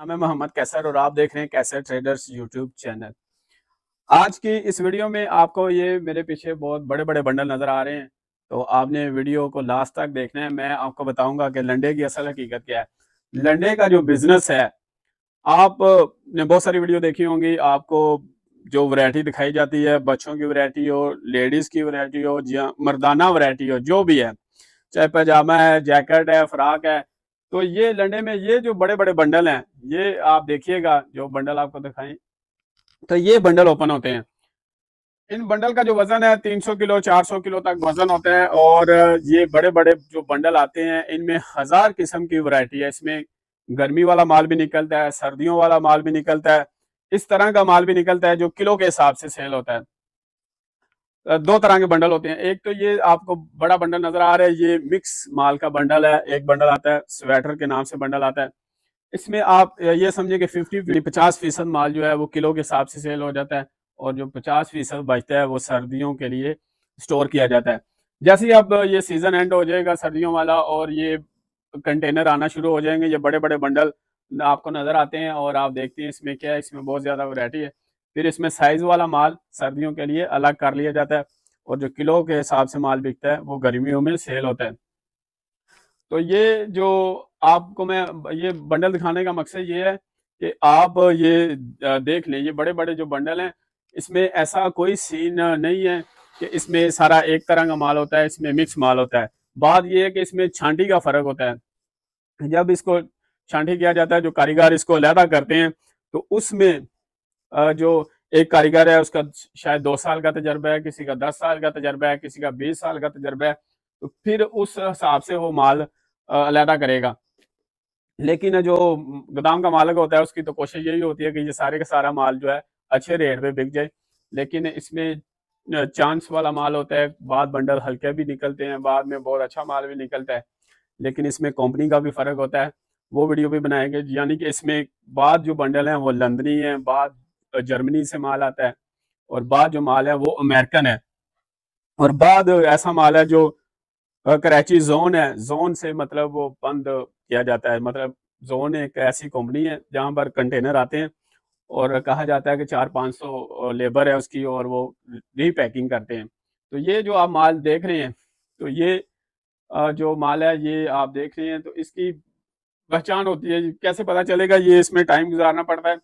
मैं मोहम्मद कैसर और आप देख रहे हैं कैसर ट्रेडर्स यूट्यूब चैनल। आज की इस वीडियो में आपको ये मेरे पीछे बहुत बड़े बड़े बंडल नज़र आ रहे हैं। तो आपने वीडियो को लास्ट तक देखना है। मैं आपको बताऊँगा कि लंडे की असल हकीकत क्या है। लंडे का जो बिज़नेस है आप ने बहुत सारी वीडियो देखी होंगी। आपको जो वैरायटी दिखाई जाती है, बच्चों की वैरायटी हो, लेडीज़ की वैरायटी हो या मर्दाना वैरायटी हो, जो भी है, चाहे पैजामा है, जैकेट है, फ्राक है तो ये लंडे में ये जो बड़े बड़े बंडल हैं, ये आप देखिएगा, जो बंडल आपको दिखाएँ। तो ये बंडल ओपन होते हैं। इन बंडल का जो वज़न है 300 किलो 400 किलो तक वज़न होता है और ये बड़े बड़े जो बंडल आते हैं, इनमें हज़ार किस्म की वैरायटी है। इसमें गर्मी वाला माल भी निकलता है, सर्दियों वाला माल भी निकलता है, इस तरह का माल भी निकलता है जो किलो के हिसाब से सेल होता है। दो तरह के बंडल होते हैं। एक तो ये आपको बड़ा बंडल नज़र आ रहा है, ये मिक्स माल का बंडल है, एक बंडल आता है, स्वेटर के नाम से बंडल आता है। इसमें आप ये समझिए कि फिफ्टी पचास फ़ीसद माल जो है वो किलो के हिसाब से सेल हो जाता है और जो पचास फ़ीसद बचता है वो सर्दियों के लिए स्टोर किया जाता है। जैसे ही अब ये सीज़न एंड हो जाएगा सर्दियों वाला और ये कंटेनर आना शुरू हो जाएँगे, ये बड़े बड़े बंडल आपको नज़र आते हैं और आप देखते हैं इसमें क्या है, इसमें बहुत ज़्यादा वैरायटी है। फिर इसमें साइज़ वाला माल सर्दियों के लिए अलग कर लिया जाता है और जो किलो के हिसाब से माल बिकता है, वो गर्मियों में सेल होता है। तो ये जो आपको मैं, ये बंडल दिखाने का मकसद ये है कि आप ये देख लें, ये बड़े बड़े जो बंडल हैं, इसमें ऐसा कोई सीन नहीं है कि इसमें सारा एक तरह का माल होता है, इसमें मिक्स माल होता है। बात यह है कि इसमें छांटी का फ़र्क होता है। जब इसको छांटी किया जाता है, जो कारीगर इसको अलहदा करते हैं तो उसमें जो एक कारीगर है, उसका शायद दो साल का तजर्बा है, किसी का दस साल का तजर्बा है, किसी का बीस साल का तजर्बा है तो फिर उस हिसाब से वो माल अलहदा करेगा। लेकिन जो गोदाम का मालिक होता है, उसकी तो कोशिश यही होती है कि ये सारे का सारा माल जो है, अच्छे रेट पे बिक जाए। लेकिन इसमें चांस वाला माल होता है, बाद बंडल हल्के भी निकलते हैं, बाद में बहुत अच्छा माल भी निकलता है। लेकिन इसमें कंपनी का भी फ़र्क होता है, वो वीडियो भी बनाएँगे, यानी कि इसमें बाद जो बंडल हैं, वो लंदनी है, बाद जर्मनी से माल आता है और बाद जो माल है वो अमेरिकन है। और बाद ऐसा माल है जो कराची जोन है। जोन से मतलब वो बंद किया जाता है। मतलब जोन एक ऐसी कंपनी है जहाँ पर कंटेनर आते हैं और कहा जाता है कि चार पाँच सौ लेबर है उसकी और वो रीपैकिंग करते हैं। तो ये जो आप माल देख रहे हैं तो ये जो माल है ये आप देख रहे हैं तो इसकी पहचान होती है। कैसे पता चलेगा ये इसमें टाइम गुजारना पड़ता है?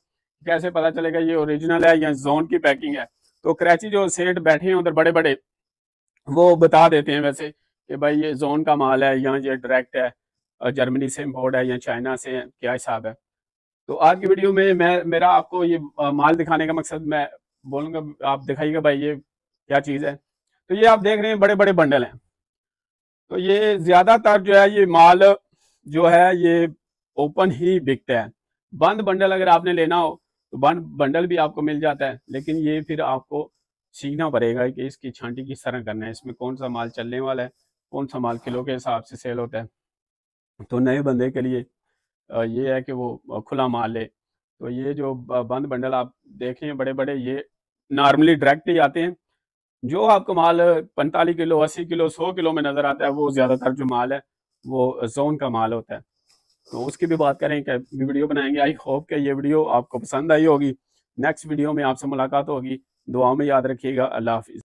कैसे पता चलेगा ये ओरिजिनल है या जोन की पैकिंग है? तो कराची जो सेठ बैठे हैं उधर बड़े बड़े वो बता देते हैं वैसे कि भाई ये जोन का माल है या ये डायरेक्ट है जर्मनी से इम्पोर्ट है या चाइना से क्या हिसाब है? तो आज की वीडियो में मैं, मेरा आपको ये माल दिखाने का मकसद मैं बोलूँगा, आप दिखाइएगा भाई ये क्या चीज़ है। तो ये आप देख रहे हैं बड़े बड़े बंडल हैं। तो ये ज़्यादातर जो है ये माल जो है ये ओपन ही बिकता है। बंद बंडल अगर आपने लेना हो तो बंडल भी आपको मिल जाता है, लेकिन ये फिर आपको सीखना पड़ेगा कि इसकी छांटी किस तरह करना है, इसमें कौन सा माल चलने वाला है कौन सा माल किलो के हिसाब से सेल होता है। तो नए बंदे के लिए ये है कि वो खुला माल ले। तो ये जो बंद बंडल आप देखें बड़े बड़े ये नॉर्मली डायरेक्ट ही आते हैं। जो आपको माल पैंतालीस किलो, अस्सी किलो, सौ किलो में नज़र आता है, वो ज़्यादातर जो माल है, वो जोन का माल होता है। तो उसकी भी बात करें कि वीडियो बनाएँगे। आई होप कि ये वीडियो आपको पसंद आई होगी। नेक्स्ट वीडियो में आपसे मुलाकात होगी। दुआ में याद रखिएगा। अल्लाह हाफिज़।